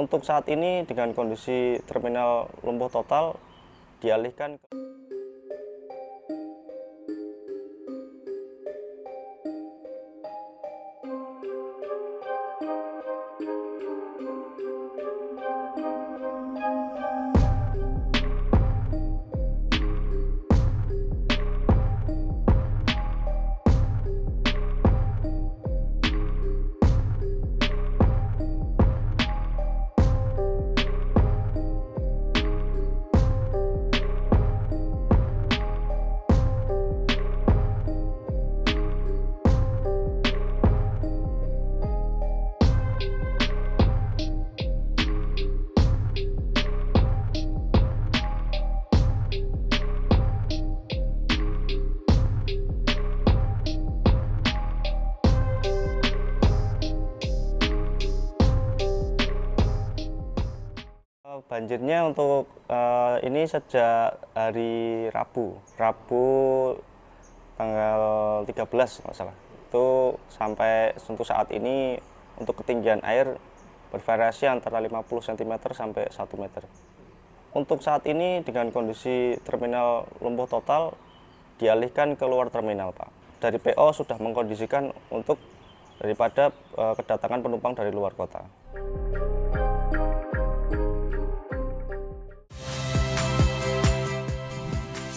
Untuk saat ini dengan kondisi terminal lumpuh total dialihkan ke Banjirnya untuk eh, ini sejak hari Rabu, Rabu tanggal 13 nggak salah. Itu sampai untuk saat ini untuk ketinggian air bervariasi antara 50 cm sampai 1 meter. Untuk saat ini dengan kondisi terminal lumpuh total dialihkan ke luar terminal, Pak. Dari PO sudah mengkondisikan untuk daripada eh, kedatangan penumpang dari luar kota.